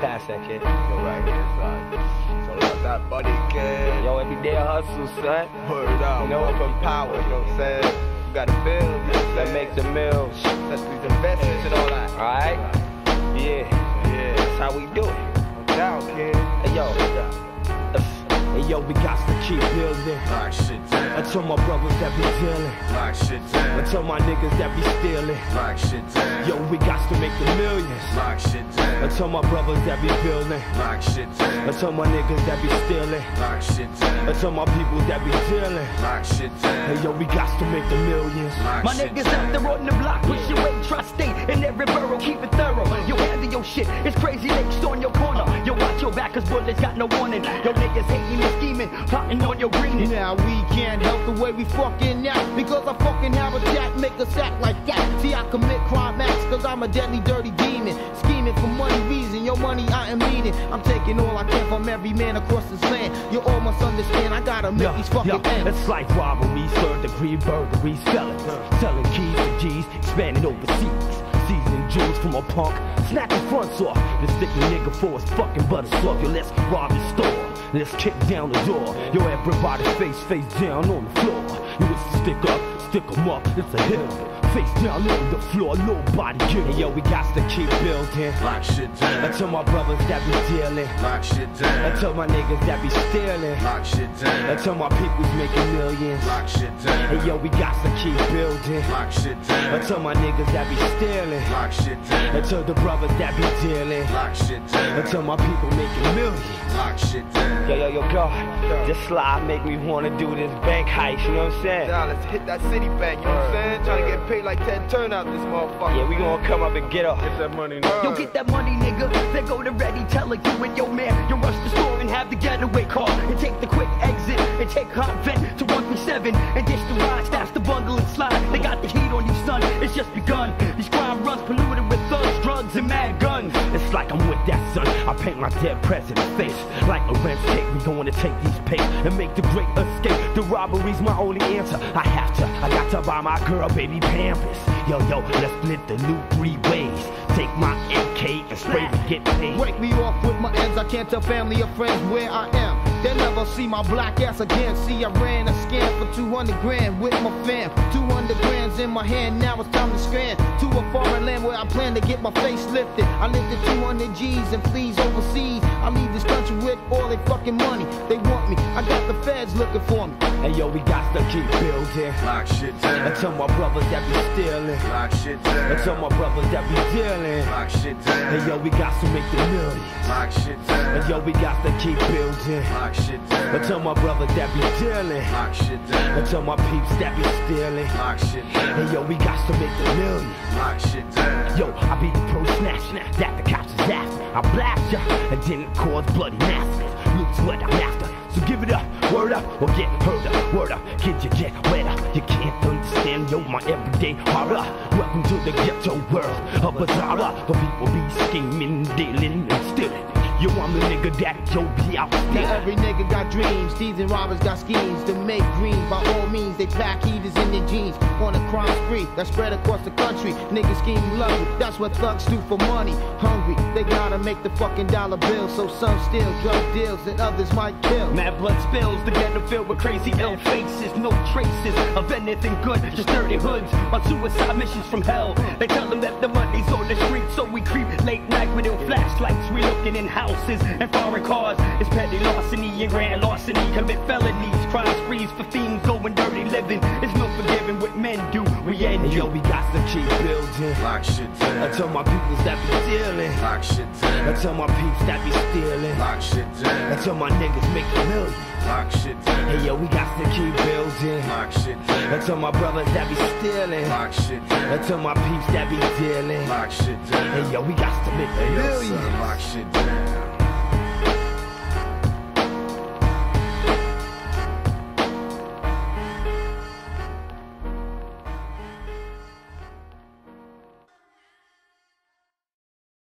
pass that, kid. Yo, right here, son. It's all that buddy, kid. Yo, every day a hustle, son. Word up. You know, word from power, you know what I'm saying? You gotta build, you know what I'm That saying? make the mills. That's these investments and all that. Alright? Yeah, Yeah. that's how we do it. Yo, we got to keep building. Lock shit I down. tell my brothers that be dealing. Lock shit I down. tell my niggas that be stealing. Lock shit down. Yo, we got to make the millions. Lock shit I down. tell my brothers that be building. Lock shit I down. tell my niggas that be stealing. Lock shit I down. tell my people that be dealing. Lock shit Hey, yo, we got to make the millions. Lock My shit niggas out down. there on the block, push your weight, trust state in every borough, keep it thorough. Yo, handle your shit, it's crazy next on your corner. Yo, watch your back, cause bullets got no warning. Yo, niggas hating and scheming, plotting on your greening. Now we can't help the way we fucking act Because I fucking have a jack, make us act like that See I commit crime acts cause I'm a deadly dirty demon Scheming for money reason, your money I am meaning I'm taking all I can from every man across this land You all must understand, I gotta make these fucking ends It's like robberies, third degree burglaries, felons selling keys to G's, expanding overseas. Seizing jewels from a punk, snatching fronts off. Then stick a nigga for his fucking butter slough. Yo, let's rob his store. Let's kick down the door. Yo, everybody face face down on the floor. You wish to stick up, stick 'em up. It's a hit. Face down on the floor, nobody give Hey, yo, we got to keep building. Lock shit down. I down. tell my brothers that be dealing. Lock shit down. I down. tell my niggas that be stealing. Lock shit down. I down. tell my people's making millions. Lock shit down. Hey yo, we got to keep building. Lock shit down. I down. tell my niggas that be stealing. Lock shit down. I down. tell the brothers that be dealing. Lock shit down. I down. tell my people making millions. Lock shit down. Yo, yo, yo, God, this slide make me wanna do this bank heist, you know what I'm saying? Now let's hit that city bank, you know what I'm saying? Trying to get paid like 10 turn out this motherfucker. Yeah, we gonna come up and get up. Get that money Yo, get that money, nigga. They go to ready, tell it you and your man. You rush the store and have the getaway car. And take the quick exit and take hot vent to 137 and ditch the ride, stash the bundle and slide. They got the heat on you, son. It's just begun. Drugs, and mad guns. It's like I'm with that son. I paint my dead president's face. Like Larenz Tate, we going to take these pace and make the great escape. The robbery's my only answer. I have to, I got to buy my girl baby Pampers. Yo, yo, let's split the loot three ways. Take my AK and spray to get paid. Break me off with my ends, I can't tell family or friends where I am. They'll never see my black ass again. See, I ran a scam for 200 grand with my fam. 200 grands in my hand, now it's time to strand to a foreign land where I plan to get my face lifted. I lifted 200 G's and fleas overseas. I leave this country with all their fucking money. They want me, I got the feds looking for me. Hey yo, we got to keep building. Lock shit I tell my brothers that be stealing. Lock shit I tell my brothers that be dealing. Lock shit down. Hey yo, we got to make the millions. Lock shit down. Hey yo, we got to keep building. Lock shit I tell my brothers that be dealing. Lock shit down. tell my peeps that be stealing. Lock shit Hey down. yo, we got to make the millions. Lock shit down. Yo, I be the pro snatch, that the cops is after. I blast ya and didn't cause bloody massacres. Loot's what I'm after. So give it up, word up, or get hurt up, word up. Kid, you get wetter. You can't understand, yo, my everyday horror. Welcome to the ghetto world of Bizarra. The people be scheming, dealing, and stealing. Yo, I'm the nigga that yo be out Now stealing. every nigga got dreams, thieves and robbers got schemes to make green. By all means, they pack heaters in their jeans on a crime spree that spread across the country. Niggas scheme lovely, that's what thugs do for money. Hungry, they gotta make the fucking dollar bill, so some steal drug deals and others might kill. Mad blood spills, the ghetto filled with crazy ill faces. No traces of anything good, just dirty hoods on suicide missions from hell. They tell them that the money's on the street, so we creep late night with ill flashlights. We looking in houses and foreign cars. It's petty larceny and grand larceny. Commit felonies, crime sprees for fiends going dirty living. It's no forgiving what men do. We end Hey, yo, we got to keep building. Lock shit I tell my peoples that be stealing. Lock shit I tell my peeps that be stealing. Lock shit I tell my niggas make a million. Lock shit Hey yo, we got to keep building. Lock shit I tell my brothers that be stealing. Lock shit I tell my peeps that be dealing. Lock shit Hey yo, we got to make a million. lock shit down.